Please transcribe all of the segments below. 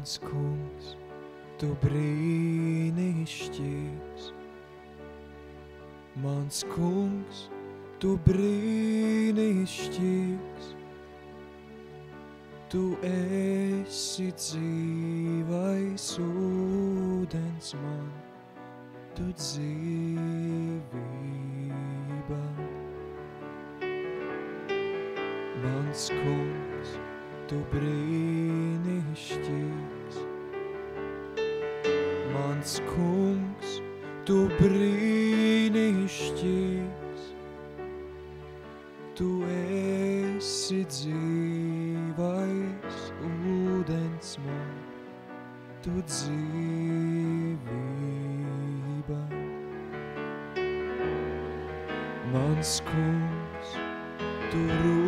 Mans kungs, tu brīnišķīgs. Mans kungs, tu brīnišķīgs. Tu esi dzīvais ūdens man, tu dzīvība. Mans kungs, tu brīnišķīgs. Mans kungs, tu brīnišķīgs. Tu esi dzīvais ūdens man, tu dzīvība. Mans kungs, tu rūpējies.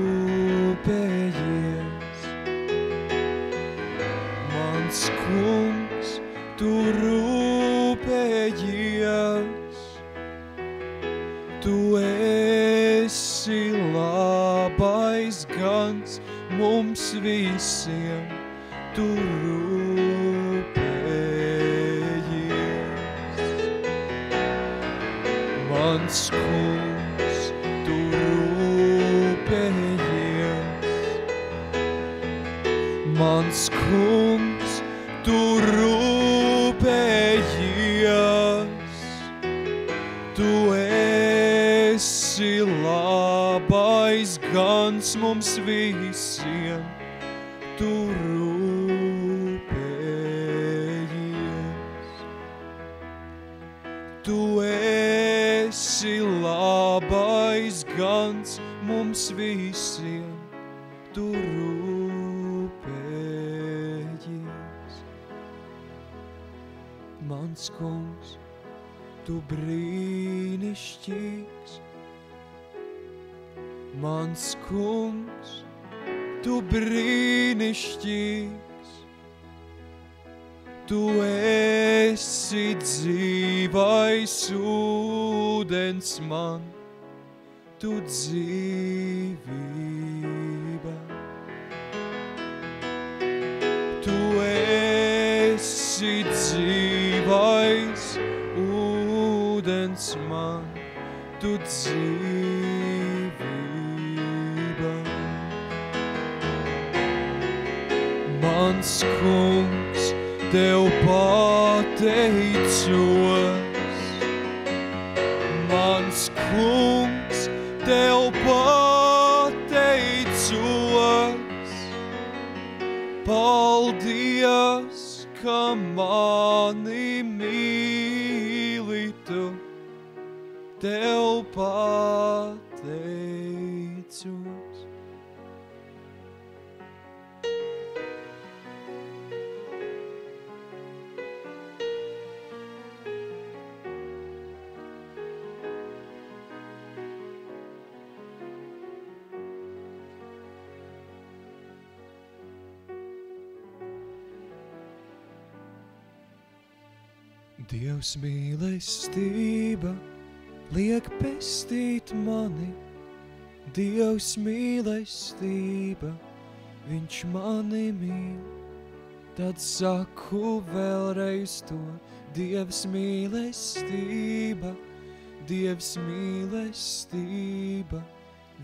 Mans kungs, tu rūpējies. Mans kungs, tu rūpējies. Tu esi labais gans mums visiem, kungs, tu brīnišķīgs. Mans kungs, tu brīnišķīgs. Tu esi dzīvais ūdens man, tu dzīvība. Tu esi dzīvais ūdens man, tu dzīvība. Mans kungs, tev pateicos. Mans kungs, tev pateicos. Paldies, ka mani tev pateicos. Dievs mīlestība liek pestīt mani, Dievs mīlestība, Viņš mani mīl. Tad saku vēlreiz to, Dievs mīlestība, Dievs mīlestība,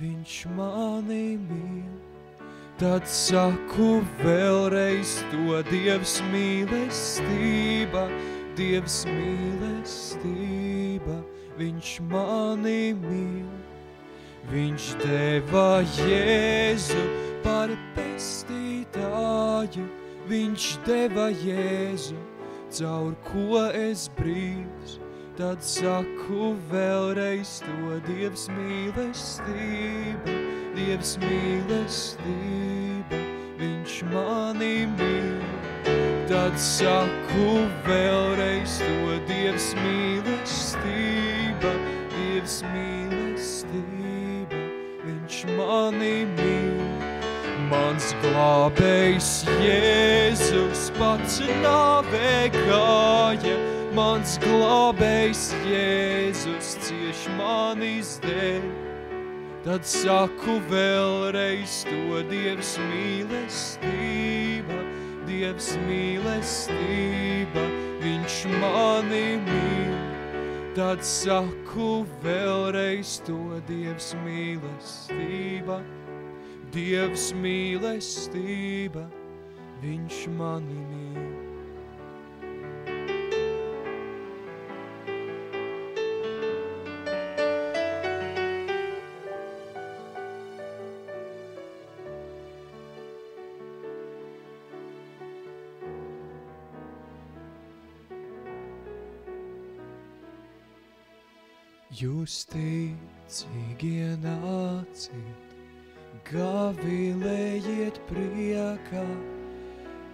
Viņš mani mīl. Tad saku vēlreiz to, Dievs mīlestība, Dievs mīlestība, Viņš mani mīl. Viņš deva Jēzu par pestītāju, Viņš deva Jēzu, caur ko es brīvs. Tad saku vēlreiz to Dievs mīlestība, Dievs mīlestība, Viņš mani mīl. Tad saku vēlreiz to Dievs mīlestība, Dievs mīlestība, Viņš mani mīl. Mans glābējs Jēzus pats nāvē gāja, mans glābējs Jēzus cieš manis dēļ. Tad saku vēlreiz to Dievs mīlestība, Dievs mīlestība, viņš mani mīl. Tad saku vēlreiz to Dievs mīlestība, Dievs mīlestība, viņš mani mīl. Jūs ticīgie nāciet, gavilējiet priekā,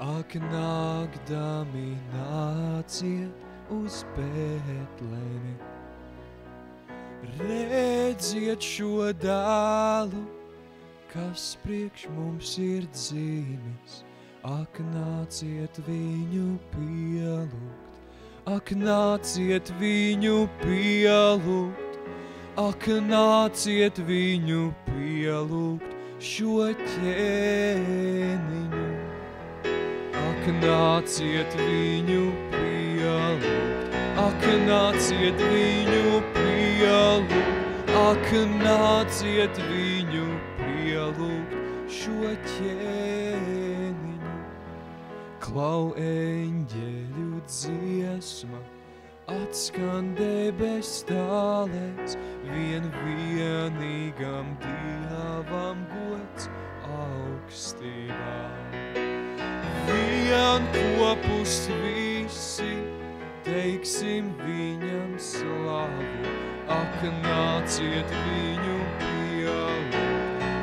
ak nākdami nāciet uz Betlemi. Redziet šo dēlu, kas priekš mums ir dzīvis, ak nāciet viņu pielūgt. Ak, nāciet viņu pielūgt, ak, nāciet viņu pielūgt šo ķēniņu. Ak, nāciet viņu pielūgt, ak, nāciet viņu pielūgt, ak, nāciet viņu pielūgt šo ķēniņu. Klau eņģeļu dziesma, atskan debes tālēs, vien vienīgam Dievam gods augstībā. Vien kopus visi teiksim viņam slavu, ak nāciet viņu pielūgt,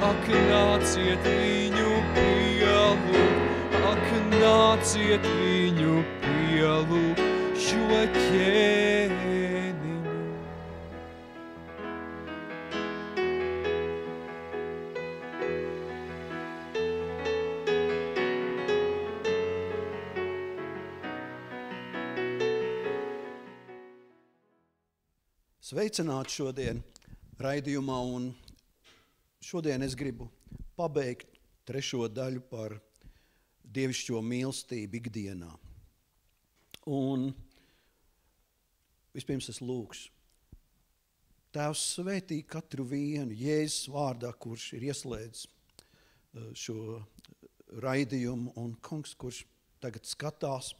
ak nāciet viņu pielūgt, ak nāciet viņu pielūgt šo ķēniņu. Sveicināt šodien raidījumā un šodien es gribu pabeigt trešo daļu par dievišķo mīlestību ikdienā. Un vispirms es lūkšu. Tēvs svētī katru vienu Jēzus vārdā, kurš ir ieslēdzis eh, šo raidījumu, un kungs, kurš tagad skatās,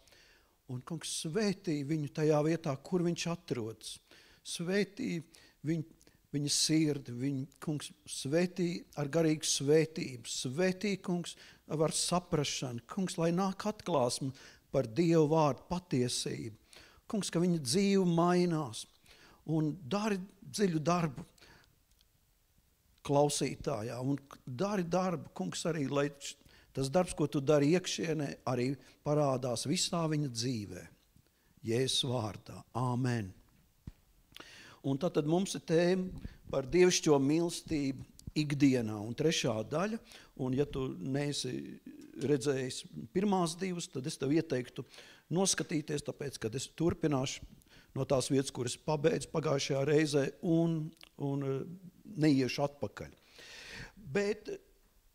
un kungs svētī viņu tajā vietā, kur viņš atrodas. Svētī viņu, viņa sirdi, viņa kungs svētī ar garīgu svētību, svētī kungs ar saprašanu, kungs, lai nāk atklāsme par Dievu vārdu patiesību. Kungs, ka viņa dzīve mainās un dari dziļu darbu klausītājā un dari darbu, kungs, arī, lai tas darbs, ko tu dari iekšienē, arī parādās visā viņa dzīvē. Jēzus vārdā. Āmen. Un tad, tad mums ir tēma par dievišķo mīlestību ikdienā un trešā daļa. Un ja tu neesi redzējis pirmās divas, tad es tev ieteiktu noskatīties, tāpēc, kad es turpināšu no tās vietas, kuras pabeidzu pagājušajā reizē un, un eh, neiešu atpakaļ. Bet,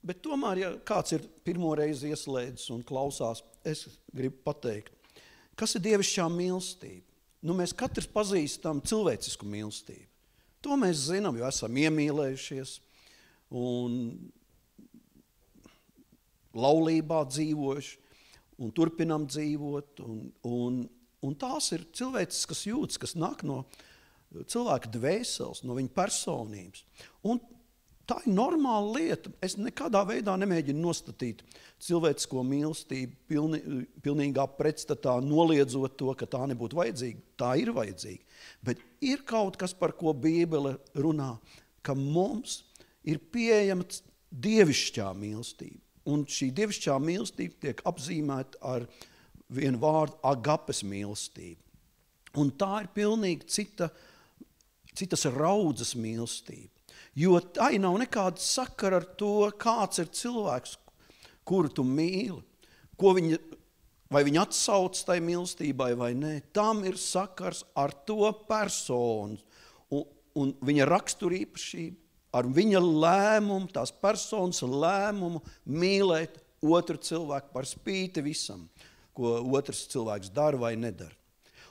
bet tomēr, ja kāds ir pirmo reizi ieslēdzis un klausās, es gribu pateikt, kas ir dievišķā mīlestība? Nu, mēs katrs pazīstam cilvēcisku mīlestību. To mēs zinām, jo esam iemīlējušies un laulībā dzīvojuši un turpinam dzīvot. Un, un, un tās ir cilvēciskas jūtas, kas nāk no cilvēka dvēseles, no viņa personības. Un tā ir normāla lieta. Es nekādā veidā nemēģinu nostatīt cilvēcisko mīlestību pilni, pilnīgā pretstatā, noliedzot to, ka tā nebūtu vajadzīga. Tā ir vajadzīga. Bet ir kaut kas, par ko Bībele runā, ka mums ir pieejama dievišķā mīlestība. Un šī dievišķā mīlestība tiek apzīmēta ar vienu vārdu - agapes mīlestība. Un tā ir pilnīgi cita, citas raudzes mīlestība. Jo tai nav nekāda sakara ar to, kāds ir cilvēks, kuru tu mīli, ko viņa, vai viņa atsauc tai mīlestībai vai nē. Tam ir sakars ar to personu un, un viņa raksturīpašību ar viņa lēmumu, tās personas lēmumu mīlēt otru cilvēku par spīti visam, ko otrs cilvēks dara vai nedara.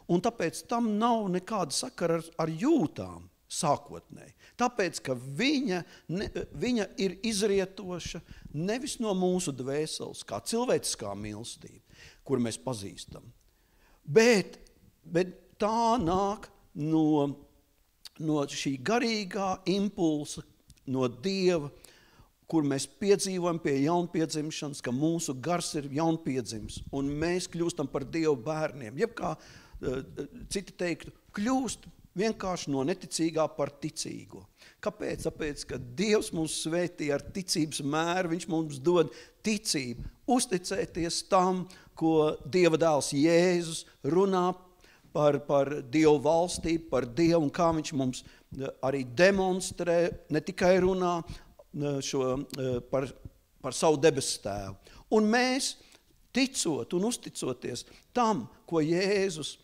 Un tāpēc tam nav nekāda sakara ar, ar jūtām sākotnēji. Tāpēc, ka viņa, ne, viņa ir izrietoša nevis no mūsu dvēseles, kā cilvēciskā mīlestība, kur mēs pazīstam, bet, bet tā nāk no, no šī garīgā impulsa, no Dieva, kur mēs piedzīvojam pie jaunpiedzimšanas, ka mūsu gars ir jaunpiedzimis un mēs kļūstam par Dievu bērniem. Jeb kā uh, citi teiktu, kļūst vienkārši no neticīgā par ticīgo. Kāpēc? Tāpēc, ka Dievs mūs svētī ar ticības mēru, Viņš mums dod ticību, uzticēties tam, ko Dieva dēls Jēzus runā par, par Dievu valstību, par Dievu un kā Viņš mums eh, arī demonstrē, ne tikai runā eh, šo, eh, par, par savu debesu tēvu. Un mēs, ticot un uzticoties tam, ko Jēzus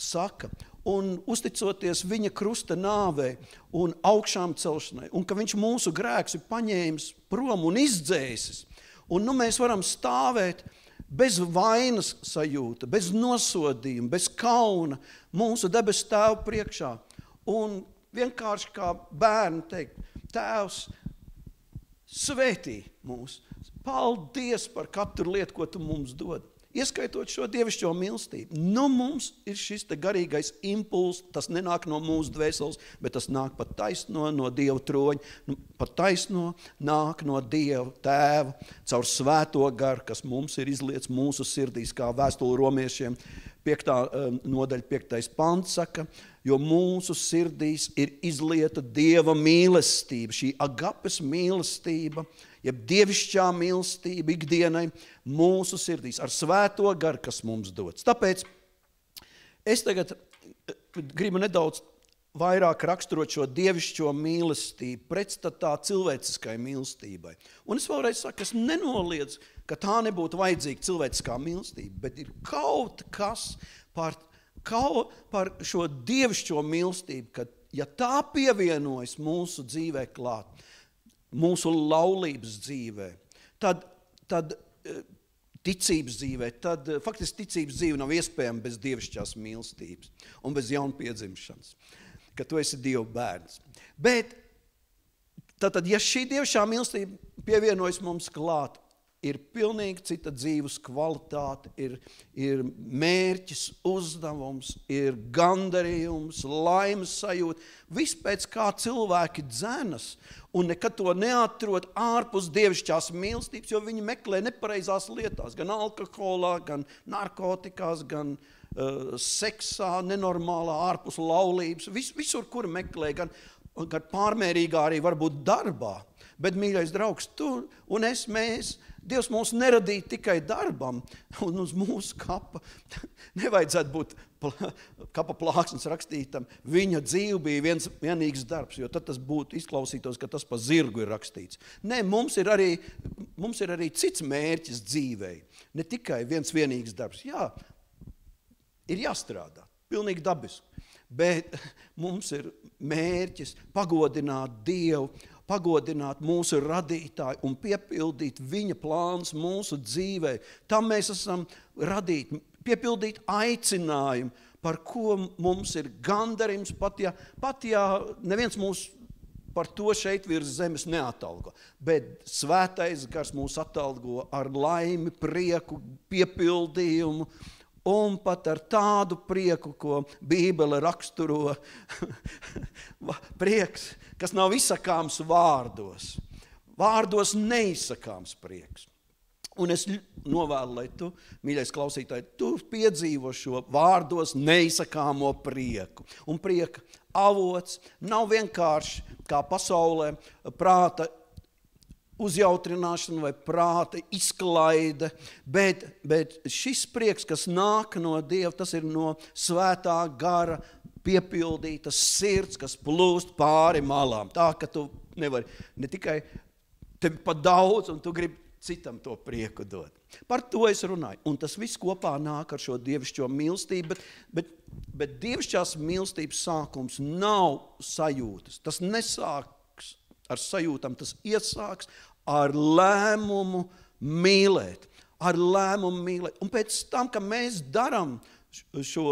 saka, un uzticoties viņa krusta nāvei un augšām celšanai, un ka viņš mūsu grēks ir paņēmis prom un izdzēsis. Un nu mēs varam stāvēt bez vainas sajūta, bez nosodījuma, bez kauna mūsu debesu tēvu priekšā. Un vienkārši kā bērni teikt, tēvs, svētī mūs. Paldies par katru lietu, ko tu mums dod. Ieskaitot šo dievišķo mīlestību. Nu, mums ir šis garīgais impulss, tas nenāk no mūsu dvēseles, bet tas nāk pat taisno no Dieva troņa, nu, pat taisno nāk no Dieva tēva, caur svēto garu, kas mums ir izliets mūsu sirdīs, kā vēstule romiešiem. 5. Um, nodaļa, 5. pants saka, jo mūsu sirdīs ir izlieta Dieva mīlestība, šī agapes mīlestība, jeb dievišķā mīlestība ikdienai mūsu sirdīs ar svēto garu, kas mums dots. Tāpēc es tagad eh, gribu nedaudz vairāk raksturot šo dievišķo mīlestību, pretstatā cilvēciskai mīlestībai. Un es vēlreiz saku, es nenoliedzu, ka tā nebūtu vajadzīga cilvēciskā mīlestība, bet ir kaut kas par, kaut par šo dievišķo mīlestību, ka ja tā pievienojas mūsu dzīvē klāt, mūsu laulības dzīvē, tad, tad eh, ticības dzīvē, tad eh, faktiski ticības dzīve nav iespējama bez dievišķās mīlestības un bez jaunpiedzimšanas, ka tu esi Dieva bērns. Bet tātad, ja šī dievišķā mīlestība pievienojas mums klāt, ir pilnīgi cita dzīves kvalitāte, ir, ir mērķis, uzdevums, ir gandarījums, laimes sajūta. Viss pēc kā cilvēki dzenas, un nekad to neatrod ārpus dievišķās mīlestības, jo viņi meklē nepareizās lietās, gan alkoholā, gan narkotikās, gan uh, seksā, nenormālā, ārpus laulības, vis, visur, kur meklē, gan, gan pārmērīgā arī varbūt darbā. Bet, mīļais draugs, tu un es, mēs, Dievs mūs neradīja tikai darbam, un uz mūsu kapa nevajadzētu būt kapa plāksnes rakstītam. Viņa dzīve bija viens vienīgs darbs, jo tad tas būtu izklausītos, ka tas pa zirgu ir rakstīts. Nē, mums ir arī, mums ir arī cits mērķis dzīvei. Ne tikai viens vienīgs darbs. Jā, ir jāstrādā, pilnīgi dabiski. Bet mums ir mērķis pagodināt Dievu pagodināt mūsu radītāju un piepildīt viņa plāns mūsu dzīvē. Tam mēs esam radīti, piepildīt aicinājumu, par ko mums ir gandarījums, pat ja, pat ja neviens mūs par to šeit virs zemes neatalgo. Bet svētais gars mūs atalgo ar laimi, prieku, piepildījumu un pat ar tādu prieku, ko Bībele raksturo, prieks, kas nav izsakāms vārdos. Vārdos neizsakāms prieks. Un es novēlu, lai tu, mīļais klausītāj, tu piedzīvo šo vārdos neizsakāmo prieku. Un prieka avots nav vienkārši kā pasaulē prāta uzjautrināšana vai prāta izklaide, bet, bet šis prieks, kas nāk no Dieva, tas ir no svētā gara piepildītas sirds, kas plūst pāri malām. Tā, ka tu nevari ne tikai tevi pa daudz, un tu gribi citam to prieku dot. Par to es runāju. Un tas viss kopā nāk ar šo dievišķo mīlestību, bet, bet, bet dievišķās mīlestības sākums nav sajūtas. Tas nesāks ar sajūtām, tas iesāks ar lēmumu mīlēt, ar lēmumu mīlēt. Un pēc tam, kad mēs darām šo,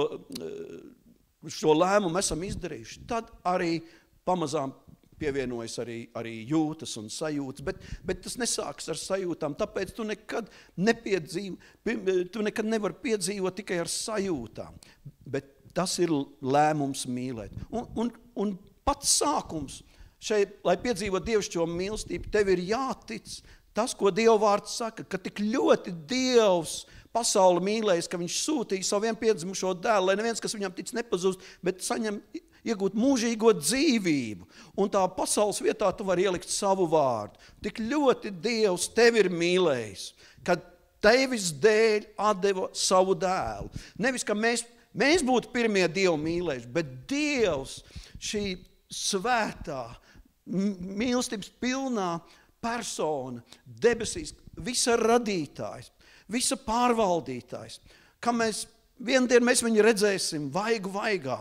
šo lēmumu, esam izdarījuši, tad arī pamazām pievienojas arī, arī jūtas un sajūtas, bet, bet tas nesāks ar sajūtām. Tāpēc tu nekad, nepiedzīvo, tu nekad nevari piedzīvot tikai ar sajūtām. Bet tas ir lēmums mīlēt. Un, un, un pats sākums šeit, lai piedzīvotu dievišķo mīlestību, tev ir jātic tas, ko Dieva vārds saka, ka tik ļoti Dievs pasauli mīlējis, ka viņš sūtīja savu vienpiedzimušo dēlu, lai neviens, kas viņam tic, nepazūst, bet saņem iegūt mūžīgo dzīvību. Un tā pasaules vietā tu vari ielikt savu vārdu. Tik ļoti Dievs tevi ir mīlējis, ka tevis dēļ deva savu dēlu. Nevis, ka mēs, mēs būtu pirmie Dievu mīlējuši, bet Dievs šī svētā, mīlestības pilnā persona debesīs, visa radītājs, visa pārvaldītājs, ka mēs Vienu dienu mēs viņu redzēsim, vaigu vaigā.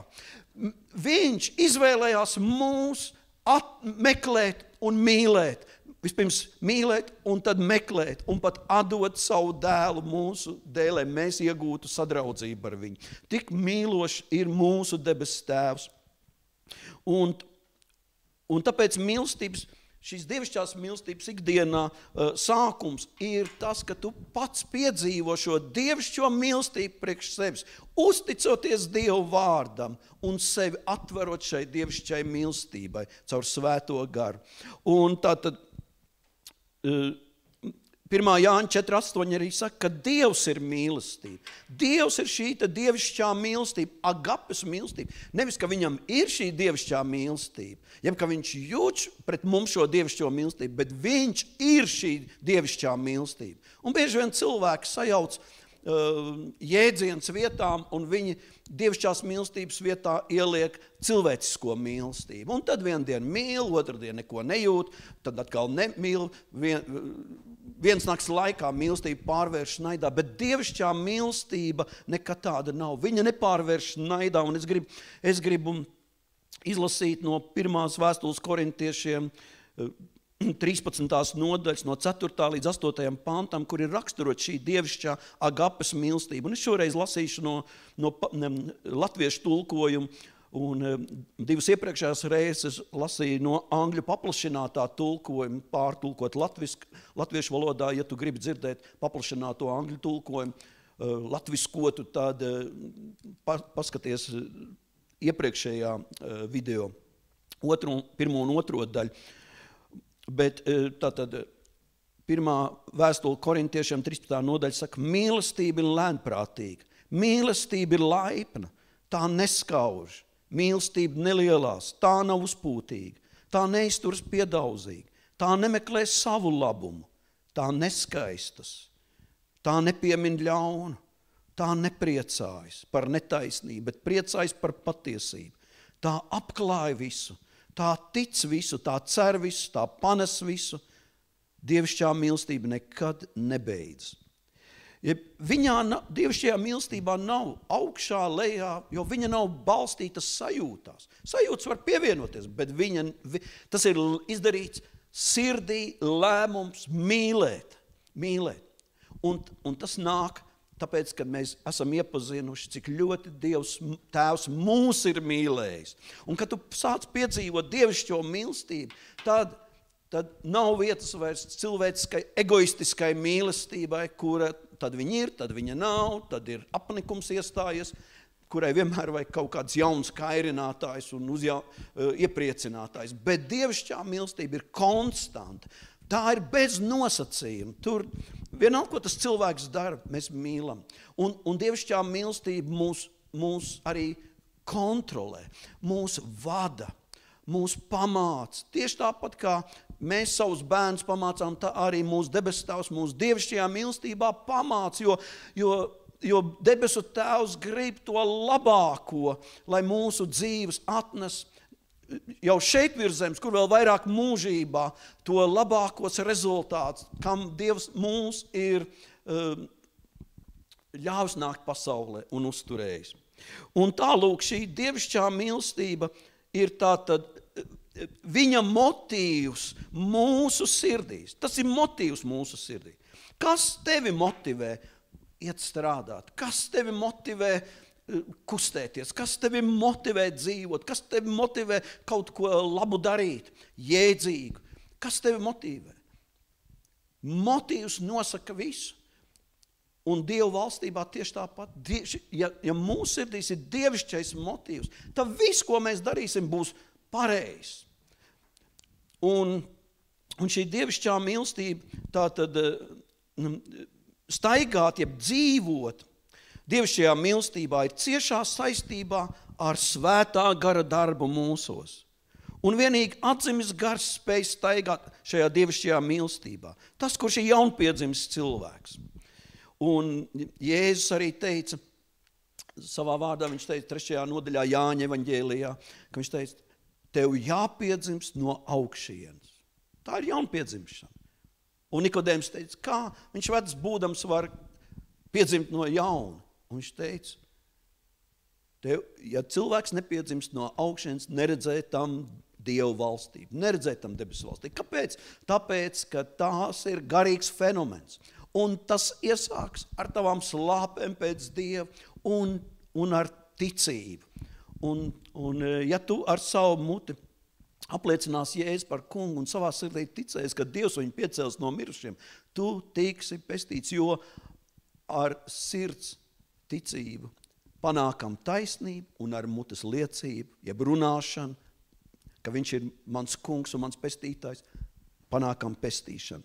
Viņš izvēlējās mūs meklēt un mīlēt. Vispirms mīlēt, un tad meklēt, un pat atdot savu dēlu mūsu dēlē, mēs iegūtu sadraudzību ar viņu. Tik mīlošs ir mūsu debesu tēvs. Un, un tāpēc mīlestības šīs dievišķās mīlestības ikdienā uh, sākums ir tas, ka tu pats piedzīvo šo dievišķo mīlestību priekš sevis, uzticoties Dievu vārdam un sevi atverot šai dievišķai mīlestībai caur svēto garu. Un tā tad uh, 1. Jāņa 4.8. arī saka, ka Dievs ir mīlestība. Dievs ir šī dievišķā mīlestība, agapes mīlestība. Nevis, ka viņam ir šī dievišķā mīlestība, jeb ka viņš jūt pret mums šo dievišķo mīlestību, bet viņš ir šī dievišķā mīlestība. Un bieži vien cilvēki sajauc uh, jēdziens vietām, un viņi dievišķās mīlestības vietā ieliek cilvēcisko mīlestību. Un tad vienu dienu mīl, otru dienu neko nejūt, tad atkal nemīl. Vien, viens nakts laikā mīlestība pārvēršas naidā, bet dievišķā mīlestība nekad tāda nav. Viņa nepārvēršas naidā, un es gribu, es gribu izlasīt no pirmās vēstules korintiešiem 13. Eh, nodaļas, no 4. līdz 8. pantam, kur ir raksturot šī dievišķā agapes mīlestība. Un es šoreiz lasīšu no, no ne, latviešu tulkojumu Un eh, divas iepriekšējās reizes lasīju no angļu paplašinātā tulkojuma, pārtulkot latvisk, latviešu valodā, ja tu gribi dzirdēt paplašināto angļu tulkojumu, eh, latviskotu, tad eh, pa, paskaties iepriekšējā video, otru, pirmo un otro daļu. Bet tātad pirmā vēstule korintiešiem 13. nodaļa saka, mīlestība ir lēnprātīga, mīlestība ir laipna, tā neskauž, Mīlestība nelielās, tā nav uzpūtīga, tā neizturas piedaudzīgi, tā nemeklē savu labumu, tā neskaistas, tā nepiemin ļaunu, tā nepriecājas par netaisnību, bet priecājas par patiesību. Tā apklāja visu, tā tic visu, tā cer visu, tā panes visu. Dievišķā mīlestība nekad nebeidzas. Ja viņā, dievišķajā mīlestībā nav augšā, lejā, jo viņa nav balstīta sajūtās. Sajūtas var pievienoties, bet viņa, tas ir izdarīts sirdī lēmums mīlēt. mīlēt. Un, un tas nāk tāpēc, ka mēs esam iepazinuši, cik ļoti Dievs Tēvs mūs ir mīlējis. Un kad tu sāc piedzīvot dievišķo mīlestību, tad tad nav vietas vairs cilvēciskai, egoistiskai mīlestībai, kura tad viņa ir, tad viņa nav, tad ir apnikums iestājies, kurai vienmēr vajag kaut kāds jauns kairinātājs un uzjau, uh, iepriecinātājs. Bet dievišķā mīlestība ir konstanta. Tā ir bez nosacījuma. Tur vienalga, ko tas cilvēks dara, mēs mīlam. Un, un dievišķā mīlestība mūs, mūs arī kontrolē, mūs vada, mūs pamāca. Tieši tāpat kā mēs savus bērnus pamācām, tā arī mūsu debesu tēvs mūsu dievišķajā mīlestībā pamāca, jo, jo, jo debesu tēvs grib to labāko, lai mūsu dzīves atnes jau šeit virs zemes, kur vēl vairāk mūžībā, to labākos rezultātus, kam Dievs mūs ir um, ļāvis nākt pasaulē un uzturējis. Un tālūk šī dievišķā mīlestība ir tā tad viņa motīvs mūsu sirdīs. Tas ir motīvs mūsu sirdī. Kas tevi motivē iet strādāt? Kas tevi motivē eh, kustēties? Kas tevi motivē dzīvot? Kas tevi motivē kaut ko labu darīt, jēdzīgu? Kas tevi motivē? Motīvs nosaka visu. Un Dieva valstībā tieši tāpat, ja, ja mūsu sirdīs ir dievišķais motīvs, tad viss, ko mēs darīsim, būs pareizs. Un, un šī dievišķā mīlestība, tā tad nu, staigāt, jeb dzīvot dievišķajā mīlestībā, ir ciešā saistībā ar svētā gara darbu mūsos. Un vienīgi atzīmes gars spēj staigāt šajā dievišķajā mīlestībā. Tas, kurš ir jaunpiedzimis cilvēks. Un Jēzus arī teica, savā vārdā viņš teica, trešajā nodaļā Jāņa evaņģēlijā, ka viņš teica, tev jāpiedzimst no augšienes. Tā ir jaunpiedzimšana. Un Nikodējums teica, kā viņš vecs būdams var piedzimt no jauna. Un viņš teica, tev, ja cilvēks nepiedzimst no augšienes, neredzēja tam Dievu valstību, neredzēja tam debesu valstību. Kāpēc? Tāpēc, ka tās ir garīgs fenomens un tas iesāks ar tavām slāpēm pēc Dieva un, un ar ticību. Un, un e, ja tu ar savu muti apliecinās Jēzus par kungu un savā sirdī ticēs, ka Dievs viņu piecels no mirušiem, tu tiksi pestīts, jo ar sirds ticību panākam taisnību un ar mutes liecību, jeb runāšanu, ka viņš ir mans kungs un mans pestītājs, panākam pestīšanu.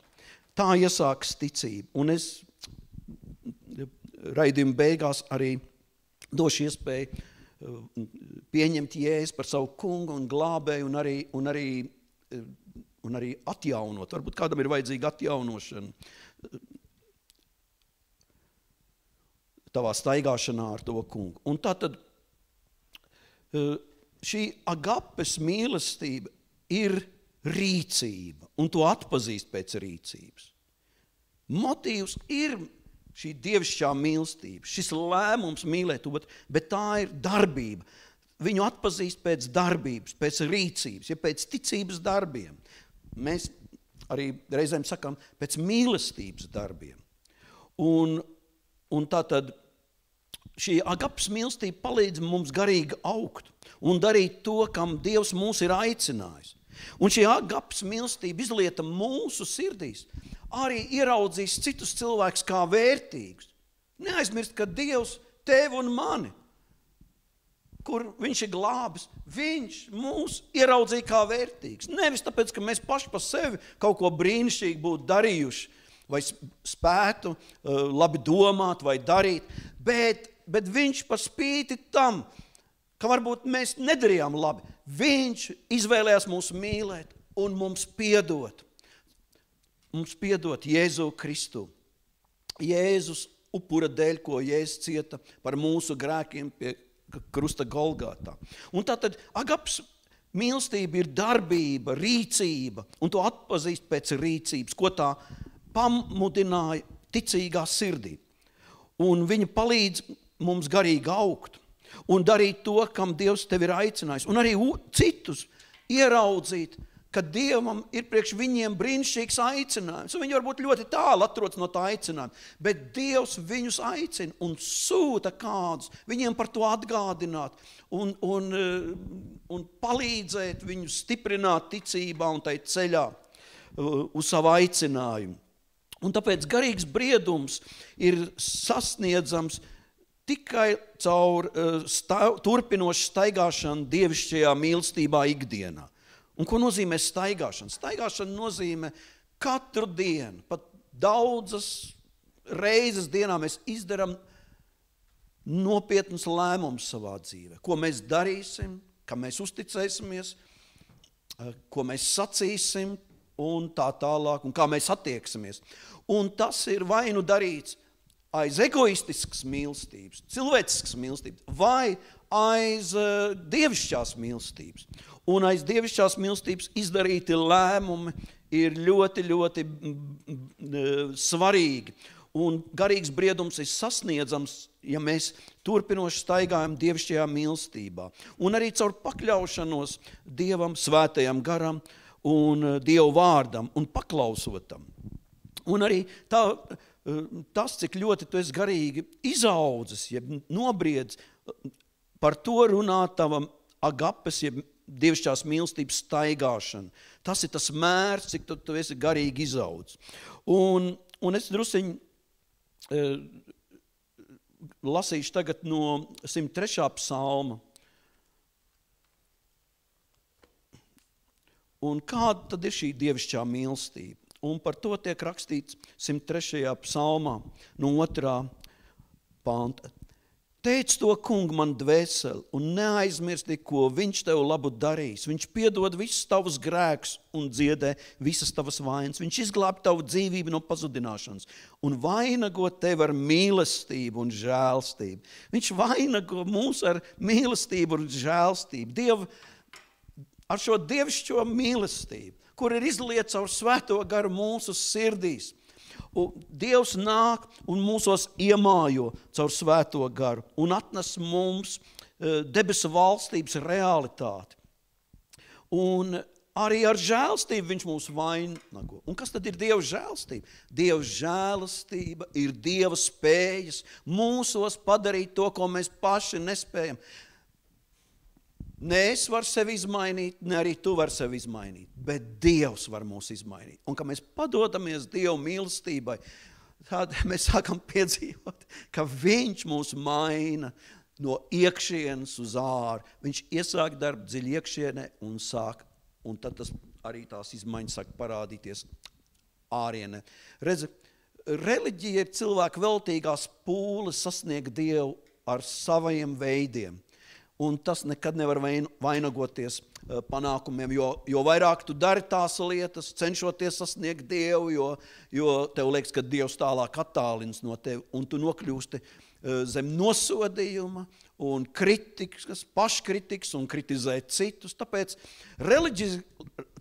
Tā iesākas ticība. Un es raidījuma beigās arī došu iespēju pieņemt jēzu par savu kungu un glābēju un arī, un arī, uh, un arī atjaunot. Varbūt kādam ir vajadzīga atjaunošana tavā staigāšanā ar to kungu. Un tā tad uh, šī agapes mīlestība ir rīcība, un to atpazīst pēc rīcības. Motīvs ir šī dievišķā mīlestība, šis lēmums mīlēt bet tā ir darbība. Viņu atpazīst pēc darbības, pēc rīcības, ja pēc ticības darbiem. Mēs arī reizēm sakām pēc mīlestības darbiem. Un, un tā tad šī agapas mīlestība palīdz mums garīgi augt un darīt to, kam Dievs mūs ir aicinājis. Un šī agapas mīlestība izlieta mūsu sirdīs, arī ieraudzīs citus cilvēkus kā vērtīgus. Neaizmirst, ka Dievs tevi un mani, kur viņš ir glābis, viņš mūs ieraudzīja kā vērtīgs. Nevis tāpēc, ka mēs paši par sevi kaut ko brīnišķīgu būtu darījuši, vai spētu uh, labi domāt vai darīt, bet, bet viņš par spīti tam, ka varbūt mēs nedarījām labi, Viņš izvēlējās mūs mīlēt un mums piedot. Mums piedot Jēzu Kristu. Jēzus upura dēļ, ko Jēzus cieta par mūsu grēkiem pie krusta Golgātā. Un tātad agaps mīlestība ir darbība, rīcība, un to atpazīst pēc rīcības, ko tā pamudināja ticīgā sirdī. Un viņa palīdz mums garīgi augt un darīt to, kam Dievs tevi ir aicinājis. Un arī citus ieraudzīt, ka Dievam ir priekš viņiem brīnišķīgs aicinājums. Un viņi varbūt ļoti tālu atrodas no tā aicinājuma, bet Dievs viņus aicina un sūta kādus, viņiem par to atgādināt un, un, eh, un palīdzēt viņus stiprināt ticībā un tai ceļā eh, uz savu aicinājumu. Un tāpēc garīgs briedums ir sasniedzams tikai caur uh, stāv, turpinošu staigāšanu dievišķajā mīlestībā ikdienā. Un ko nozīmē staigāšana? Staigāšana nozīmē katru dienu, pat daudzas reizes dienā mēs izdarām nopietnus lēmumus savā dzīvē. Ko mēs darīsim, kam mēs uzticēsimies, uh, ko mēs sacīsim un tā tālāk, un kā mēs attieksimies. Un tas ir vai nu darīts aiz egoistiskas mīlestības, cilvēciskas mīlestības, vai aiz uh, dievišķās mīlestības. Un aiz dievišķās mīlestības izdarīti lēmumi ir ļoti, ļoti uh, svarīgi. Un garīgs briedums ir sasniedzams, ja mēs turpinoši staigājam dievišķajā mīlestībā. Un arī caur pakļaušanos Dievam, svētajam garam un uh, Dievu vārdam un paklausotam. Un arī tā, tas, cik ļoti tu esi garīgi izaudzis, jeb nobriedzis, par to runā tava agapes, jeb dievišķās mīlestības staigāšana. Tas ir tas mērs, cik tu, tu esi garīgi izaudzis. Un, un es drusciņi e, lasīšu tagad no 103. psalma. Un kāda tad ir šī dievišķā mīlestība? Un par to tiek rakstīts 103. psalmā no 2. panta. Teic to kungu man dvēseli un neaizmirsti, ko viņš tev labu darīs. Viņš piedod visus tavus grēkus un dziedē visas tavas vainas. Viņš izglāb tavu dzīvību no pazudināšanas un vainago tevi ar mīlestību un žēlstību. Viņš vainago mūs ar mīlestību un žēlstību. Dievu, ar šo dievišķo mīlestību, kur ir izlieta caur svēto garu mūsu sirdīs Un Dievs nāk un mūsos iemājo caur svēto garu un atnes mums e, debesu valstības realitāti. Un arī ar žēlstību viņš mūs vainago. Un kas tad ir Dieva žēlstība? Dieva žēlastība ir Dieva spējas mūsos padarīt to, ko mēs paši nespējam. Ne es varu sevi izmainīt, ne arī tu vari sevi izmainīt, bet Dievs var mūs izmainīt. Un kad mēs padodamies Dieva mīlestībai, tad mēs sākam piedzīvot, ka Viņš mūs maina no iekšienes uz āru. Viņš iesāk darbu dziļi iekšienē un sāk, un tad tas arī tās izmaiņas sāk parādīties ārienē. Redzi, reliģija ir cilvēka veltīgās pūles sasniegt Dievu ar saviem veidiem – un tas nekad nevar vainagoties eh, panākumiem, jo, jo vairāk tu dari tās lietas, cenšoties sasniegt Dievu, jo, jo tev liekas, ka Dievs tālāk attālins no tevis, un tu nokļūsti eh, zem nosodījuma un kritikas, paškritikas un kritizē citus. Tāpēc reliģijas,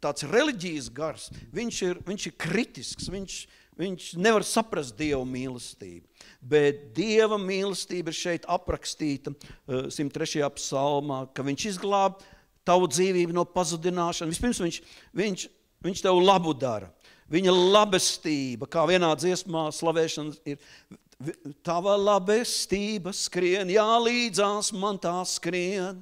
tāds reliģijas gars, viņš ir, viņš ir kritisks, viņš, viņš nevar saprast Dieva mīlestību bet Dieva mīlestība ir šeit aprakstīta 103. Eh, psalmā, ka viņš izglāb tavu dzīvību no pazudināšanas. Vispirms viņš, viņš, viņš tev labu dara. Viņa labestība, kā vienā dziesmā slavēšanas ir, tava labestība skrien, jā, līdzās man tā skrien.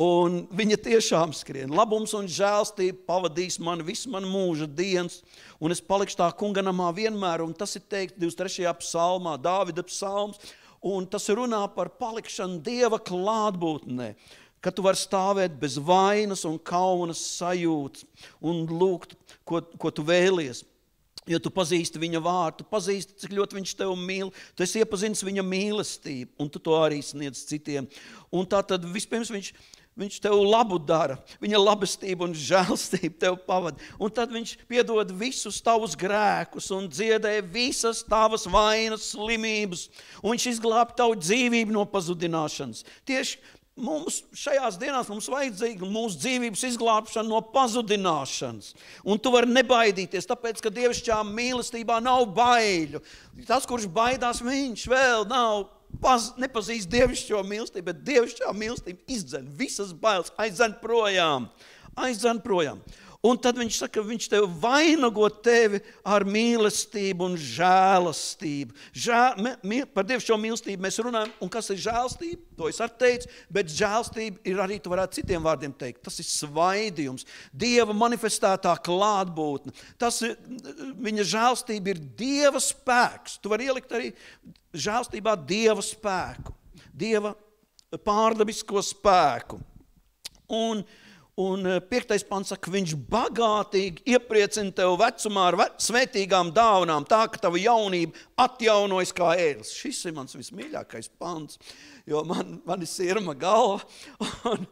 Un viņa tiešām skrien. Labums un žēlstība pavadīs mani visu manu mūža dienas, un es palikšu tā kunga namā vienmēr. Un tas ir teikt 23. psalmā, Dāvida psalms, un tas runā par palikšanu Dieva klātbūtnē. Ka tu vari stāvēt bez vainas un kaunas sajūtas un lūgt, ko, ko tu vēlies. Jo tu pazīsti viņa vārdu, pazīsti, cik ļoti viņš tevi mīl, tu esi iepazinis viņa mīlestību, un tu to arī sniedz citiem. Un tā tad vispirms viņš Viņš tev labu dara, viņa labestība un žēlstība tev pavada. Un tad viņš piedod visus tavus grēkus un dziedē visas tavas vainas, slimības. Un viņš izglāb tavu dzīvību no pazudināšanas. Tieši mums šajās dienās mums vajadzīga mūsu dzīvības izglābšana no pazudināšanas. Un tu vari nebaidīties, tāpēc, ka dievišķā mīlestībā nav baiļu. Tas, kurš baidās, viņš vēl nav paz, nepazīst dievišķo mīlestību, bet dievišķā mīlestība izdzen visas bailes, aizdzen projām, aizdzen projām. Un tad viņš saka, viņš tev vainago tevi ar mīlestību un žēlastību. Žē, mī, par dievišķo mīlestību mēs runājam, un kas ir žēlastība? To es arī teicu, bet žēlastība ir arī, tu varētu citiem vārdiem teikt, tas ir svaidījums, Dieva manifestētā klātbūtne. Tas ir, viņa žēlastība ir Dieva spēks. Tu vari ielikt arī žēlstībā Dieva spēku, Dieva pārdabisko spēku. Un, un eh, piektais pants saka, viņš bagātīgi iepriecina tevi vecumā ar ve svētīgām dāvanām, tā ka tava jaunība atjaunojas kā ēdlis. Šis ir mans vismīļākais pants, jo man, man ir sirma galva un,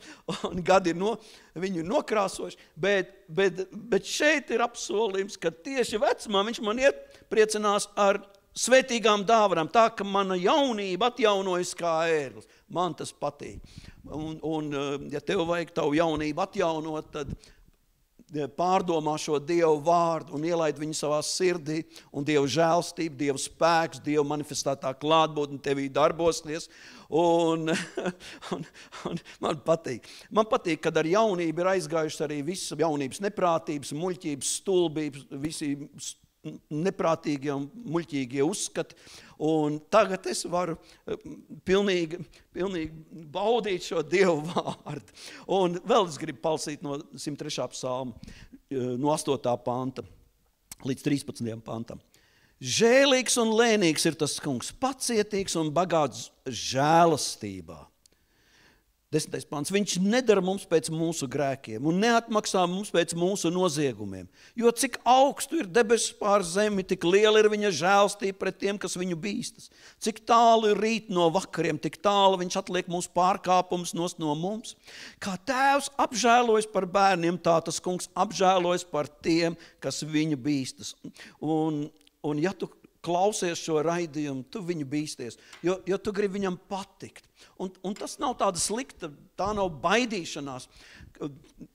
un gadi no, viņu nokrāsoši, bet, bet, bet šeit ir apsolījums, ka tieši vecumā viņš man iepriecinās ar svētīgām dāvanām, tā ka mana jaunība atjaunojas kā ērglis. Man tas patīk. Un, un, eh, ja tev vajag tavu jaunību atjaunot, tad eh, pārdomā šo Dievu vārdu un ielaid viņu savā sirdī, un Dieva žēlstība, Dieva spēks, Dieva manifestētā klātbūtne tevī darbosies. Un, un, un man patīk. Man patīk, kad ar jaunību ir aizgājušas arī visas jaunības neprātības, muļķības, stulbības, visi neprātīgie un muļķīgie uzskati. Un tagad es varu eh, pilnīgi, pilnīgi baudīt šo Dievu vārdu. Un vēl es gribu palasīt no 103. psalma, eh, no 8. panta līdz 13. pantam. Žēlīgs un lēnīgs ir tas kungs, pacietīgs un bagāts žēlastībā Desmitais pants. Viņš nedara mums pēc mūsu grēkiem un neatmaksā mums pēc mūsu noziegumiem. Jo cik augstu ir debesis pār zemi, tik liela ir viņa žēlstība pret tiem, kas viņu bīstas. Cik tālu ir rīt no vakariem, tik tālu viņš atliek mūsu pārkāpumus no mums. Kā tēvs apžēlojas par bērniem, tā tas kungs apžēlojas par tiem, kas viņu bīstas. Un, un ja tu klausies šo raidījumu, tu viņu bīsties, jo, jo tu gribi viņam patikt. Un, un tas nav tāda slikta, tā nav baidīšanās,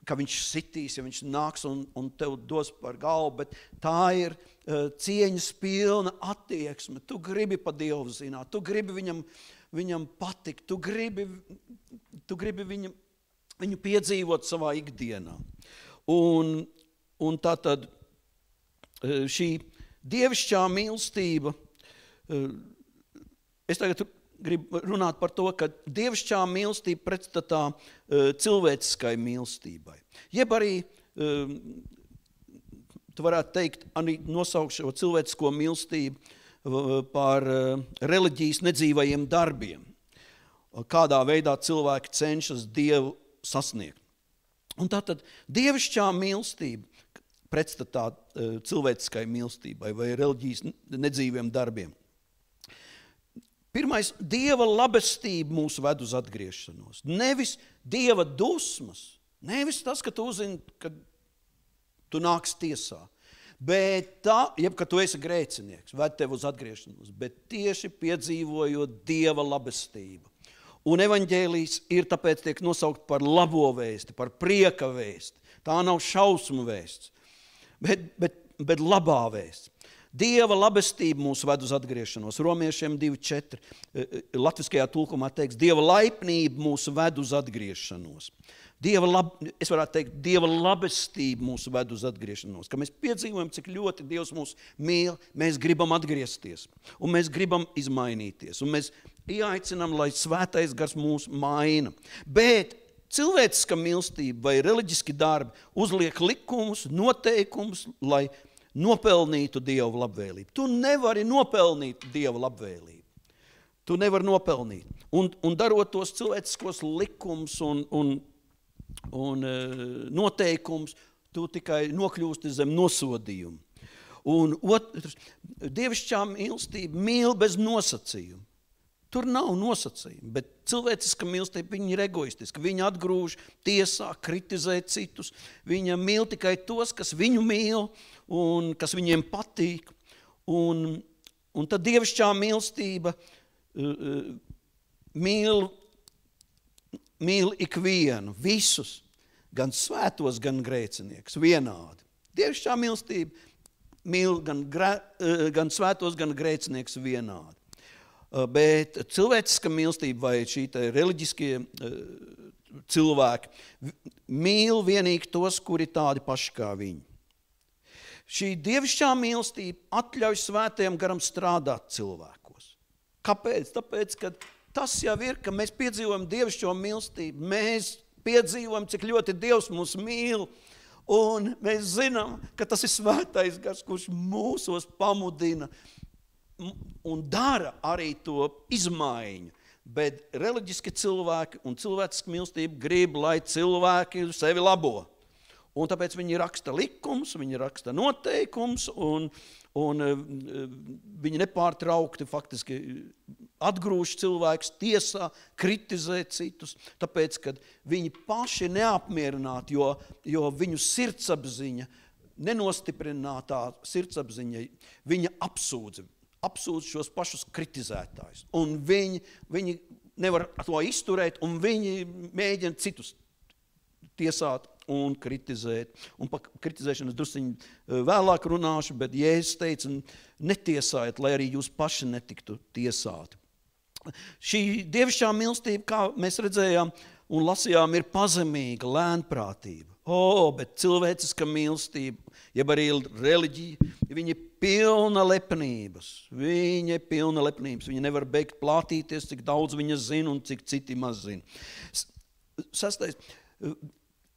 ka viņš sitīs, ja viņš nāks un, un tev dos par galvu, bet tā ir uh, cieņas pilna attieksme. Tu gribi pa Dievu zināt, tu gribi viņam, viņam patikt, tu gribi, tu gribi viņam, viņu piedzīvot savā ikdienā. Un, un tā tad uh, šī dievišķā mīlestība. Eh, es tagad gribu runāt par to, ka dievišķā mīlestība pretstatā eh, cilvēciskai mīlestībai. Jeb arī, eh, tu varētu teikt, arī nosaukt šo cilvēcisko mīlestību par reliģijas nedzīvajiem darbiem. Kādā veidā cilvēki cenšas Dievu sasniegt. Un tā tad dievišķā mīlestība pretstatā eh, cilvēciskai mīlestībai vai reliģijas nedzīviem darbiem. Pirmais, Dieva labestība mūs ved uz atgriešanos. Nevis Dieva dusmas, nevis tas, ka tu uzzini, ka tu nāks tiesā. Bet tā, jeb ka tu esi grēcinieks, ved tevi uz atgriešanos, bet tieši piedzīvojot Dieva labestību. Un evaņģēlijas ir tāpēc tiek nosaukt par labo vēsti, par prieka vēsti. Tā nav šausmu vēsts bet, bet, bet labā vēsts. Dieva labestība mūs ved uz atgriešanos. Romiešiem 2,4. E, e, latviskajā tulkumā teiks, Dieva laipnība mūs ved uz atgriešanos. Dieva lab, es varētu teikt, Dieva labestība mūs ved uz atgriešanos. Kad mēs piedzīvojam, cik ļoti Dievs mūs mīl, mēs gribam atgriezties, un mēs gribam izmainīties, un mēs ieaicinām, lai svētais gars mūs maina. Bet Cilvēciska mīlestība vai reliģiski darbi uzliek likumus, noteikumus, lai nopelnītu Dieva labvēlību. Tu nevari nopelnīt Dieva labvēlību. Tu nevari nopelnīt. Un, un darot tos cilvēciskos likumus un, un, un e, noteikumus, tu tikai nokļūsti zem nosodījuma. Un otrs, dievišķā mīlestība mīl bez nosacījuma. Tur nav nosacījumi, bet cilvēciska mīlestība ir egoistiska. Viņa atgrūž, tiesā, kritizē citus. Viņa mīl tikai tos, kas viņu mīl un kas viņiem patīk. Un, un tad dievišķā mīlestība uh, uh, mīl, mīl ikvienu, visus, gan svētos, gan grēciniekus, vienādi. Dievišķā mīlestība mīl gan, uh, gan svētos, gan grēciniekus vienādi. Eh, bet cilvēciska mīlestība vai šī reliģiskie eh, cilvēki mīl vienīgi tos, kuri tādi paši kā viņi. Šī dievišķā mīlestība atļauj svētajam garam strādāt cilvēkos. Kāpēc? Tāpēc, ka tas jau ir, ka mēs piedzīvojam dievišķo mīlestību, mēs piedzīvojam, cik ļoti Dievs mūs mīl, un mēs zinām, ka tas ir svētais gars, kurš mūsos pamudina un dara arī to izmaiņu. Bet reliģiski cilvēki un cilvēciska mīlestība grib, lai cilvēki sevi labo. Un tāpēc viņi raksta likumus, viņi raksta noteikumus, un, un eh, viņi nepārtraukti faktiski atgrūž cilvēkus tiesā, kritizē citus, tāpēc, ka viņi paši neapmierināti, jo, jo viņu sirdsapziņa, nenostiprinātā sirdsapziņa, viņa apsūdz apsūdz šos pašus kritizētājus. Un viņi, viņi nevar to izturēt, un viņi mēģina citus tiesāt un kritizēt. Un par kritizēšanu es druskuļi eh, vēlāk runāšu, bet Jēzus teica, netiesājiet, lai arī jūs paši netiktu tiesāti. Šī dievišķā mīlestība, kā mēs redzējām un lasījām, ir pazemīga, lēnprātība. O, oh, bet cilvēciska mīlestība, jeb arī reliģija, viņa ir pilna lepnības. Viņa ir pilna lepnības. Viņa nevar beigt plātīties, cik daudz viņa zina un cik citi maz zina. Sastais,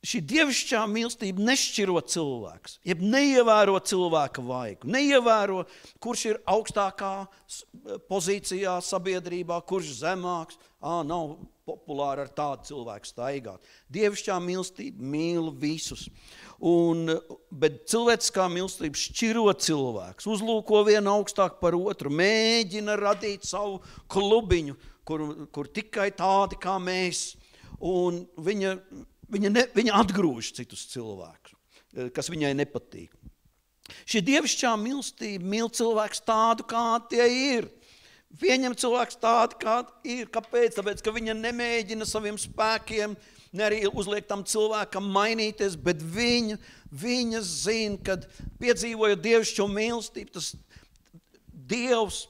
šī dievišķā mīlestība nešķiro cilvēks, jeb neievēro cilvēka vaigu, neievēro, kurš ir augstākā pozīcijā sabiedrībā, kurš zemāks. Ā, nav populāri ar tādu cilvēku staigāt. Dievišķā mīlestība mīl visus. Un, bet cilvēciskā mīlestība šķiro cilvēks, uzlūko vienu augstāk par otru, mēģina radīt savu klubiņu, kur, kur tikai tādi kā mēs. Un viņa Viņa, ne, viņa atgrūž citus cilvēkus, kas viņai nepatīk. Šī dievišķā mīlestība mīl cilvēks tādu, kādi tie ir. Pieņem cilvēks tādu, kādi ir. Kāpēc? Tāpēc, ka viņa nemēģina saviem spēkiem, ne arī uzliek tam cilvēkam mainīties, bet viņa, viņa zina, ka piedzīvojot dievišķo mīlestību, tas Dievs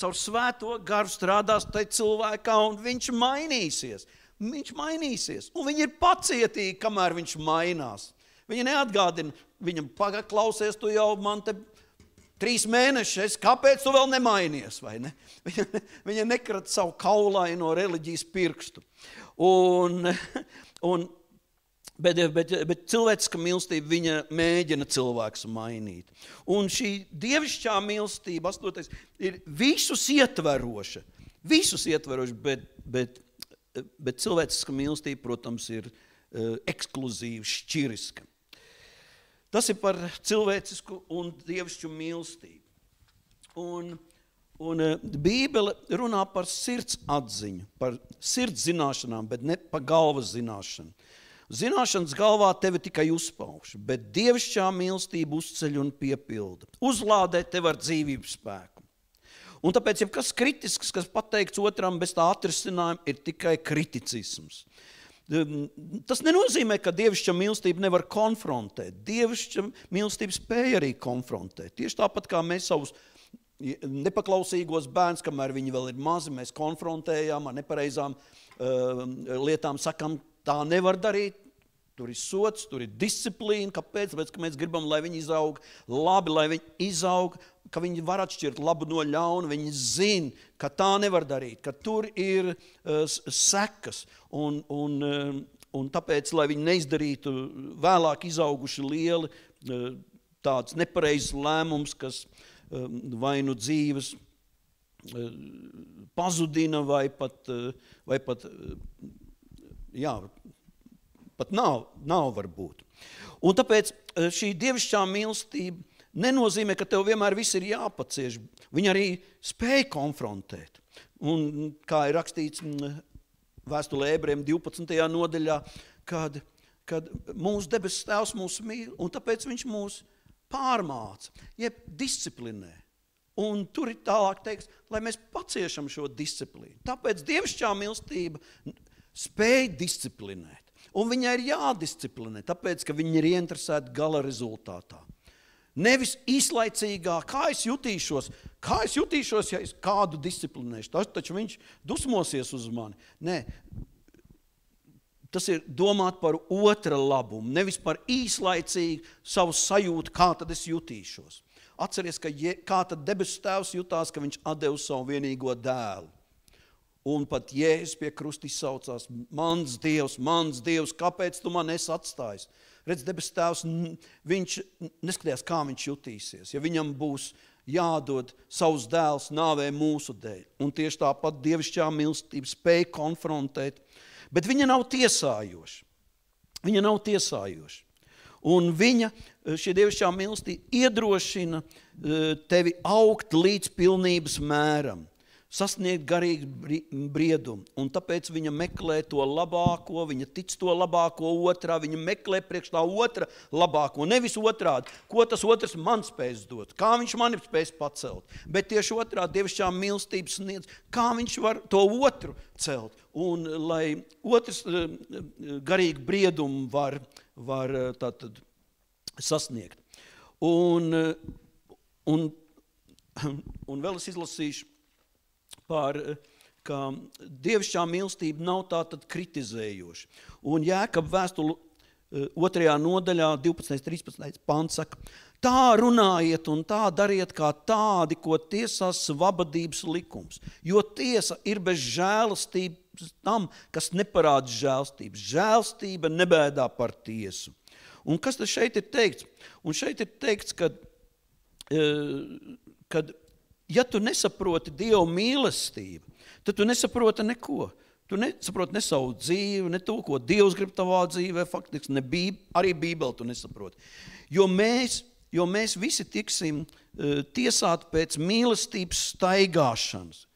caur svēto garu strādās tajā cilvēkā un viņš mainīsies viņš mainīsies. Un viņi ir pacietīgi, kamēr viņš mainās. Viņi neatgādina, viņam pagaidi, klausies, tu jau man te trīs mēnešus, kāpēc tu vēl nemainies? Ne? Viņa, viņa nekrat savu kaulaino reliģijas pirkstu. Un, un, bet, bet, bet cilvēciska mīlestība viņa mēģina cilvēks mainīt. Un šī dievišķā mīlestība, astotais, ir visus ietveroša. Visus ietveroša, bet, bet bet cilvēciska mīlestība, protams, ir uh, ekskluzīva, šķiriska. Tas ir par cilvēcisku un dievišķu mīlestību. Un, un uh, Bībele runā par sirds atziņu, par sirds zināšanām, bet ne par galvas zināšanu. Zināšanas galvā tevi tikai uzpauž, bet dievišķā mīlestība uzceļ un piepilda. Uzlādē tev ar dzīvības spēku. Un tāpēc, ja kas kritisks, kas pateikts otram bez tā atrisinājuma, ir tikai kriticisms. Tas nenozīmē, ka dievišķa mīlestība nevar konfrontēt. Dievišķa mīlestība spēja arī konfrontēt. Tieši tāpat kā mēs savus nepaklausīgos bērnus, kamēr viņi vēl ir mazi, mēs konfrontējam ar nepareizām uh, lietām, sakam, tā nevar darīt. Tur ir sots, tur ir disciplīna. Kāpēc? Tāpēc, ka mēs gribam, lai viņi izaug labi, lai viņi izaug ka viņi var atšķirt labu no ļauna. Viņi zina, ka tā nevar darīt, ka tur ir uh, sekas. Un, un, uh, un tāpēc, lai viņi neizdarītu vēlāk izauguši lieli uh, tāds nepareizs lēmums, kas uh, vai nu dzīves uh, pazudina, vai pat, uh, vai pat, uh, jā, pat nav, nav varbūt. Un tāpēc šī dievišķā mīlestība nenozīmē, ka tev vienmēr viss ir jāpacieš. Viņi arī spēja konfrontēt. Un, kā ir rakstīts mm, vēstulē ebrejiem 12. nodaļā, kad, kad mūsu debesu tēvs mūs mīl, un tāpēc viņš mūs pārmāca, jeb disciplinē. Un tur ir tālāk teiks, lai mēs paciešam šo disciplīnu. Tāpēc dievišķā mīlestība spēj disciplinēt. Un viņai ir jādisciplinē, tāpēc, ka viņi ir ieinteresēti gala rezultātā. Nevis īslaicīgā, kā es jutīšos, kā es jutīšos, ja es kādu disciplinēšu. Tas taču viņš dusmosies uz mani. Nē, tas ir domāt par otra labumu, nevis par īslaicīgu savu sajūtu, kā tad es jutīšos. Atceries, ka je, kā tad debesu tēvs jutās, ka viņš atdeva savu vienīgo dēlu. Un pat Jēzus pie krusta izsaucās: Mans Dievs, mans Dievs, kāpēc tu man esi atstājis? Redz, debes tēvs, viņš neskatījās, kā viņš jutīsies. Ja viņam būs jādod savus dēls nāvē mūsu dēļ. Un tieši tāpat dievišķā mīlestība spēja konfrontēt, bet viņa nav tiesājoša. Viņa nav tiesājoša. Un viņa, šī dievišķā mīlestība, iedrošina eh, tevi augt līdz pilnības mēram sasniegt garīgu briedumu. Un tāpēc viņa meklē to labāko, viņa tic to labāko otrā, viņa meklē priekš tā otra labāko. Nevis otrādi, ko tas otrs man spēs dot, kā viņš mani spēs pacelt. Bet tieši otrādi dievišķā mīlestības sniedz, kā viņš var to otru celt. Un lai otrs eh, garīgi briedumu var, var eh, tātad sasniegt. Un, eh, un, un vēl es izlasīšu par ka dievišķā mīlestība nav tā tad kritizējoša. Un Jēkab vēstule eh, otrajā nodaļā, 12. 13. pants saka, tā runājiet un tā dariet kā tādi, ko tiesās svabadības likums, jo tiesa ir bez žēlastības tam, kas neparāda žēlstības. Žēlstība nebēdā par tiesu. Un kas tas šeit ir teikts? Un šeit ir teikts, ka, eh, kad, ja tu nesaproti Dieva mīlestību, tad tu nesaproti neko. Tu nesaproti ne savu dzīvi, ne to, ko Dievs grib tavā dzīvē, faktiski ne bīb, arī Bībeli tu nesaproti. Jo mēs, jo mēs visi tiksim uh, tiesāti pēc mīlestības staigāšanas.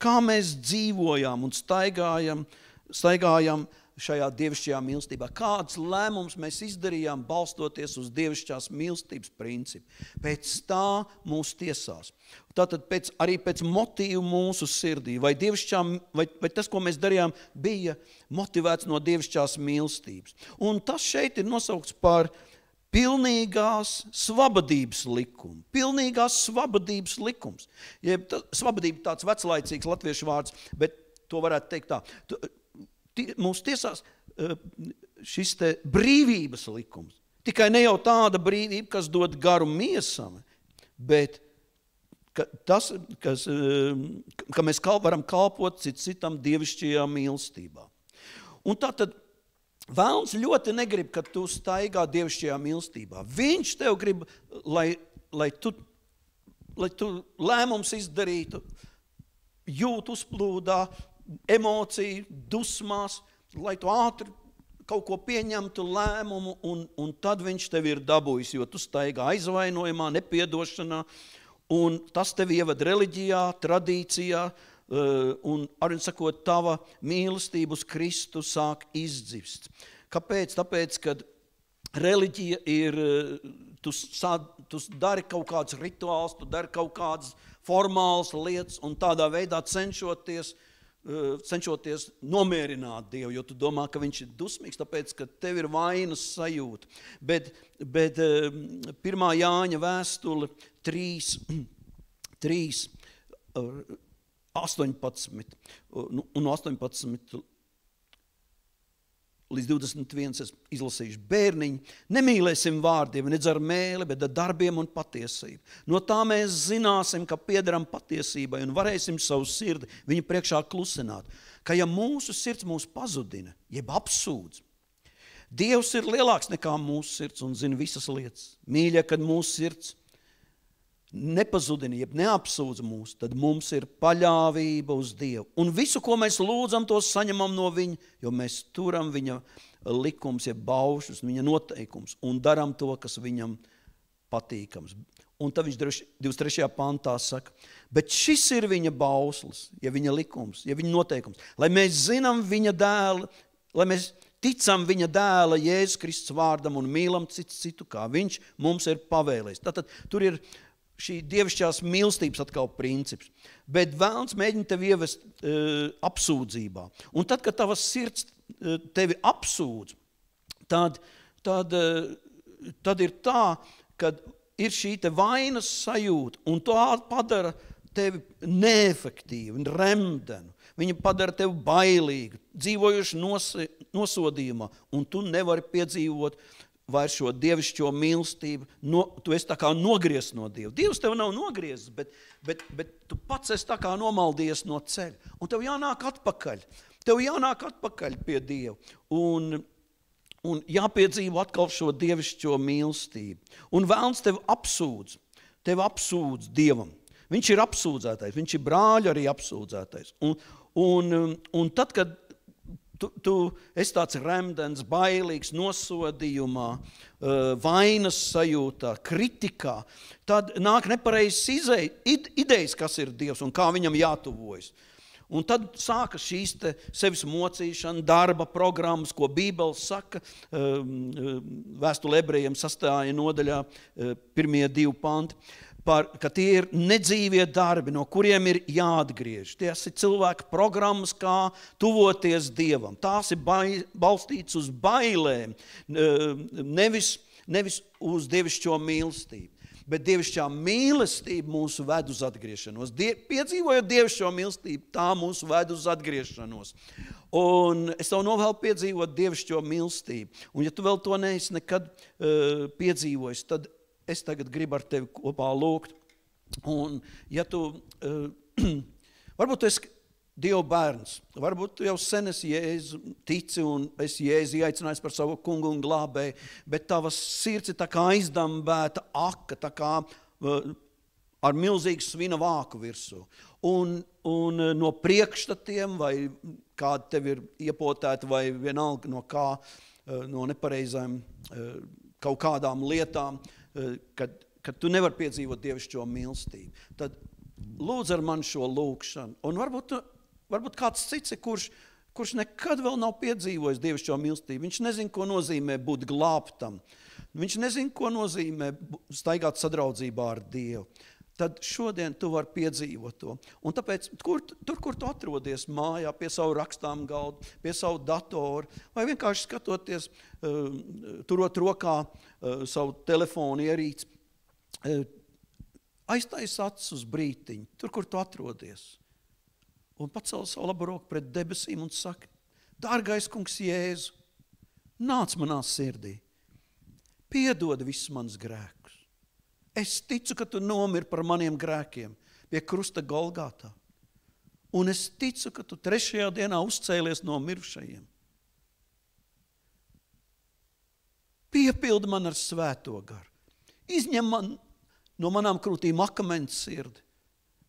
Kā mēs dzīvojām un staigājam, staigājam šajā dievišķajā mīlestībā. Kādas lēmumus mēs izdarījām, balstoties uz dievišķās mīlestības principu. Pēc tā mūsu tiesās. Tātad pēc, arī pēc motīvu mūsu sirdī. Vai, vai, vai tas, ko mēs darījām, bija motivēts no dievišķās mīlestības. Un tas šeit ir nosaukts par pilnīgās svabadības likumu. Pilnīgās svabadības likums. Tā, svabadība tāds veclaicīgs latviešu vārds, bet to varētu teikt tā mūsu tiesās eh, šis brīvības likums. Tikai ne jau tāda brīvība, kas dod garu miesam, bet ka tas, kas, eh, ka mēs varam kalpot cit citam dievišķajā mīlestībā. Un tā tad Vēlns ļoti negrib, ka tu staigā dievišķajā mīlestībā. Viņš tev grib, lai, lai, tu, lai tu lēmums izdarītu, jūt uzplūdā, emociju, dusmās, lai tu ātri kaut ko pieņemtu lēmumu, un, un tad viņš tev ir dabūjis, jo tu staigā aizvainojumā, nepiedošanā, un tas tev ievada reliģijā, tradīcijā, eh, un arī sakot, tava mīlestība uz Kristu sāk izdzist. Kāpēc? Tāpēc, kad reliģija ir, eh, tu, sā, tu dari kaut kādus rituālus, tu dari kaut kādas formālas lietas, un tādā veidā cenšoties cenšoties nomierināt Dievu, jo tu domā, ka viņš ir dusmīgs, tāpēc, ka tev ir vainas sajūta. Bet, bet 1. Eh, Jāņa vēstule 3, 3 18 un 18 līdz 21 es izlasīšu bērniņu. Nemīlēsim vārdiem, nedz ar mēli, bet ar darbiem un patiesību. No tā mēs zināsim, ka piederam patiesībai un varēsim savu sirdi viņa priekšā klusināt. Ka ja mūsu sirds mūs pazudina, jeb apsūdz, Dievs ir lielāks nekā mūsu sirds un zina visas lietas. Mīļa, kad mūsu sirds nepazudina, jeb neapsūdz mūs, tad mums ir paļāvība uz Dievu. Un visu, ko mēs lūdzam, to saņemam no Viņa, jo mēs turam Viņa likums, jeb baušus, Viņa noteikums un darām to, kas Viņam patīkams. Un tad viņš 23. pantā saka, bet šis ir viņa bauslis, ja viņa likums, ja viņa noteikums, lai mēs zinām viņa dēlu, lai mēs ticam viņa dēla Jēzus Kristus vārdam un mīlam citu citu, kā viņš mums ir pavēlējis. Tātad tur ir šī dievišķās mīlestības atkal princips. Bet vēlns mēģina tevi ievest uh, apsūdzībā. Un tad, kad tavas sirds uh, tevi apsūdz, tad, tad, uh, tad ir tā, ka ir šī vainas sajūta, un to padara tevi neefektīvu, remdenu. Viņa padara tevi bailīgu, dzīvojuši nos, nosodījumā, un tu nevari piedzīvot uh, vairs šo dievišķo mīlestību, no, tu esi tā kā nogriezts no Dieva. Dievs tev nav nogriezis, bet, bet, bet tu pats esi tā kā nomaldies no ceļa. Un tev jānāk atpakaļ. Tev jānāk atpakaļ pie Dieva. Un, un jāpiedzīvo atkal šo dievišķo mīlestību. Un vēlns tev apsūdz, tev apsūdz Dievam. Viņš ir apsūdzētais, viņš ir brāļa arī apsūdzētais. Un, un, un tad, kad Tu, tu esi tāds remdens, bailīgs, nosodījumā, eh, vainas sajūtā, kritikā. Tad nāk nepareizas idejas, kas ir Dievs un kā viņam jātuvojas. Un tad sākas šīs sevis mocīšana, darba programmas, ko Bībele saka. Ehm, ehm, vēstule ebrejiem sastāja nodaļā, eh, pirmie divi panti par, ka tie ir nedzīvie darbi, no kuriem ir jāatgriež. Tās ir cilvēka programmas, kā tuvoties Dievam. Tās ir bai, balstītas uz bailēm, nevis, nevis uz dievišķo mīlestību. bet dievišķā mīlestība mūsu ved uz atgriešanos. Die, piedzīvojot dievišķo mīlestību, tā mūsu ved uz atgriešanos. Un es tev novēlu piedzīvot dievišķo mīlestību. Un ja tu vēl to neesi nekad uh, piedzīvojis, tad es tagad gribu ar tevi kopā lūgt. Un ja tu, uh, varbūt tu esi Dieva bērns. Varbūt tu jau sen esi Jēzu tici un esi Jēzu aicinājis par savu kungu un glābēju, bet tavas sirds ir tā kā aizdambēta aka, tā kā uh, ar milzīgu svina vāku virsū. Un, un uh, no priekšstatiem, vai kāda tev ir iepotēta, vai vienalga no kā, no nepareizām kaut kādām lietām, kad, kad tu nevari piedzīvot dievišķo mīlestību, tad lūdz ar mani šo lūkšanu. Un varbūt Varbūt kāds cits ir, kurš, kurš nekad vēl nav piedzīvojis dievišķo mīlestību. Viņš nezina, ko nozīmē būt glābtam. Viņš nezina, ko nozīmē staigāt sadraudzībā ar Dievu. Tad šodien tu vari piedzīvot to. Un tāpēc, kur, tur, kur tu atrodies mājā, pie savu rakstām galda, pie savu datoru, vai vienkārši skatoties, uh, turot rokā uh, savu telefonu ierīci, uh, aiztais acis uz brītiņu, tur, kur tu atrodies un pacēla savu labo roku pret debesīm un saka, Dārgais kungs, Jēzu, nāc manā sirdī, piedod visus manus grēkus. Es ticu, ka tu nomiri par maniem grēkiem pie krusta Golgātā. Un es ticu, ka tu trešajā dienā uzcēlies no mirušajiem. Piepildi man ar svēto garu. Izņem man no manām krūtīm akmens sirdi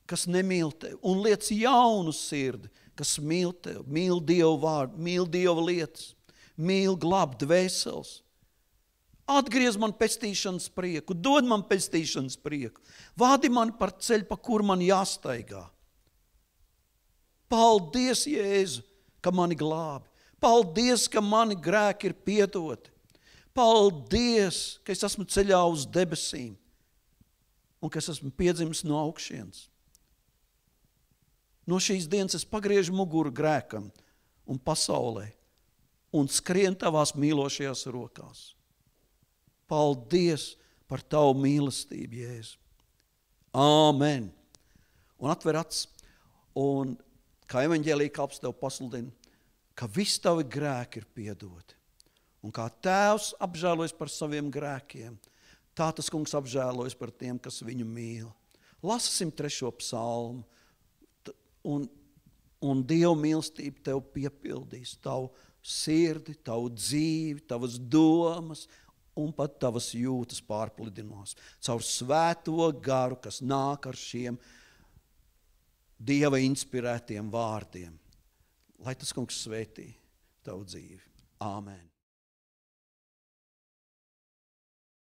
kas nemīl tevi, un liec jaunu sirdi, kas mīl tevi, mīl Dievu vārdu, mīl Dieva lietas, mīl glābt dvēseles. Atgriez man pestīšanas prieku, dod man pestīšanas prieku, vādi man par ceļu, pa kur man jāstaigā. Paldies, Jēzu, ka mani glābi. Paldies, ka mani grēki ir piedoti. Paldies, ka es esmu ceļā uz debesīm un ka es esmu piedzimis no augšienes. No šīs dienas es pagriežu muguru grēkam un pasaulē un skrien tavās mīlošajās rokās. Paldies par tavu mīlestību, Jēzu. Āmen! Un atver acis, un kā evaņģēlīja kalps tev pasludina, ka visi tavi grēki ir piedoti. Un kā tēvs apžēlojas par saviem grēkiem, tā tas kungs apžēlojas par tiem, kas viņu mīl. Lasīsim trešo psalmu un, un Dieva mīlestība tev piepildīs tavu sirdi, tavu dzīvi, tavas domas un pat tavas jūtas pārpludinās. Caur svēto garu, kas nāk ar šiem Dieva inspirētiem vārdiem. Lai tas kungs svētī tavu dzīvi. Āmen!